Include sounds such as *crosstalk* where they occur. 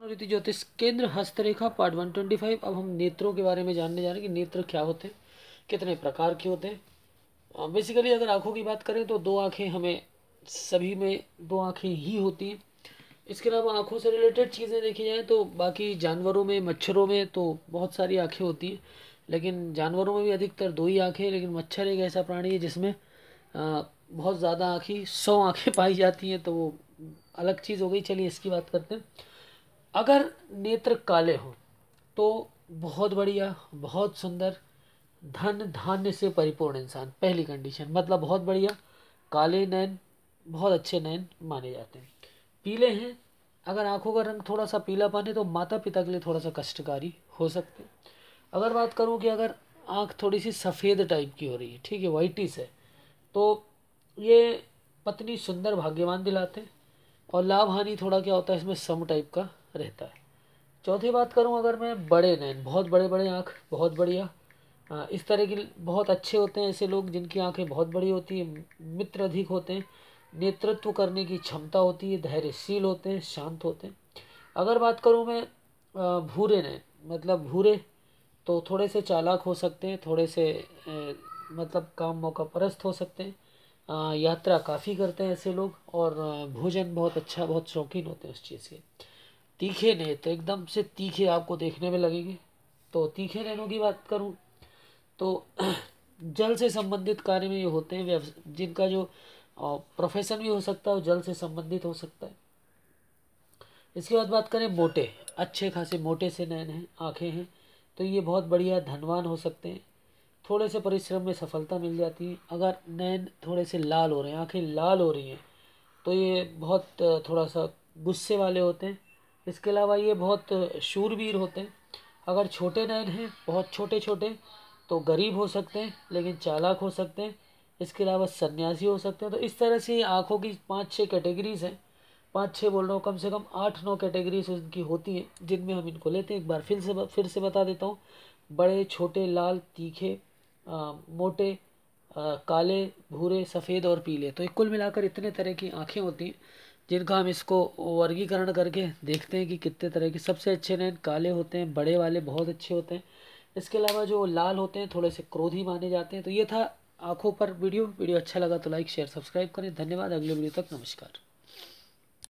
रीति ज्योतिष केंद्र हस्तरेखा पार्ट वन ट्वेंटी फाइव। अब हम नेत्रों के बारे में जानने जा रहे हैं कि नेत्र क्या होते हैं, कितने प्रकार के होते हैं। बेसिकली अगर आँखों की बात करें तो दो आँखें हमें, सभी में दो आँखें ही होती हैं। इसके अलावा आँखों से रिलेटेड चीज़ें देखी जाएँ तो बाकी जानवरों में, मच्छरों में तो बहुत सारी आँखें होती हैं। लेकिन जानवरों में भी अधिकतर दो ही आँखें लेकिन मच्छर एक ऐसा प्राणी है जिसमें बहुत ज़्यादा आँखें, सौ आँखें पाई जाती हैं तो वो अलग चीज़ हो गई। चलिए इसकी बात करते हैं। अगर नेत्र काले हों तो बहुत बढ़िया, बहुत सुंदर, धन धान्य से परिपूर्ण इंसान, पहली कंडीशन मतलब बहुत बढ़िया, काले नैन बहुत अच्छे नैन माने जाते हैं। पीले हैं, अगर आँखों का रंग थोड़ा सा पीला पाने तो माता पिता के लिए थोड़ा सा कष्टकारी हो सकते हैं। अगर बात करूँ कि अगर आँख थोड़ी सी सफ़ेद टाइप की हो रही है, ठीक है वाइटिस है तो ये पत्नी सुंदर भाग्यवान दिलाते हैं। और लाभ हानि थोड़ा क्या होता है, इसमें सम टाइप का रहता है। चौथी बात करूँ अगर मैं, बड़े नैन, बहुत बड़े बड़े आँख, बहुत बढ़िया। इस तरह की बहुत अच्छे होते हैं ऐसे लोग जिनकी आँखें बहुत बड़ी होती है, मित्र अधिक होते हैं। नेतृत्व करने की क्षमता होती है, धैर्यशील होते हैं, शांत होते हैं। अगर बात करूँ मैं भूरे नैन मतलब भूरे तो थोड़े से चालाक हो सकते हैं, थोड़े से मतलब काम मौका परस्त हो सकते हैं। यात्रा काफ़ी करते हैं ऐसे लोग, और भोजन बहुत अच्छा बहुत शौकीन होते हैं उस चीज़ के। तीखे नेत्र तो एकदम से तीखे आपको देखने में लगेंगे। तो तीखे नैनों की बात करूँ तो *clears throat* जल से संबंधित कार्य में ये होते हैं जिनका जो प्रोफेशन भी हो सकता है वो जल से संबंधित हो सकता है। इसके बाद बात करें मोटे। अच्छे खासे मोटे से नैन हैं, आँखें हैं तो ये बहुत बढ़िया धनवान हो सकते हैं। थोड़े से परिश्रम में सफलता मिल जाती है। अगर नैन थोड़े से लाल हो रहे हैं, आँखें लाल हो रही हैं तो ये बहुत थोड़ा सा गुस्से वाले होते हैं। इसके अलावा ये बहुत शूरवीर होते हैं। अगर छोटे नैन हैं बहुत छोटे छोटे तो गरीब हो सकते हैं लेकिन चालाक हो सकते हैं। इसके अलावा सन्यासी हो सकते हैं। तो इस तरह से आँखों की पाँच छः कैटेगरीज हैं। पाँच छः बोल रहा हूँ कम से कम आठ नौ कैटेगरीज उनकी होती हैं जिनमें हम इनको लेते हैं। एक बार फिर से फिर से बता देता हूँ। बड़े छोटे लाल तीखे आ, मोटे आ, काले भूरे सफ़ेद और पीले। तो एक कुल मिलाकर इतने तरह की आँखें होती हैं। जिनका हम इसको वर्गीकरण करके देखते हैं कि कितने तरह के सबसे अच्छे नैन काले होते हैं, बड़े वाले बहुत अच्छे होते हैं। इसके अलावा जो लाल होते हैं, थोड़े से क्रोधी माने जाते हैं। तो ये था आँखों पर वीडियो। वीडियो अच्छा लगा तो लाइक शेयर सब्सक्राइब करें। धन्यवाद। अगले वीडियो तक नमस्कार।